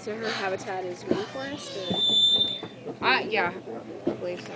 So her habitat is rainforest, or Uh, yeah, I believe so.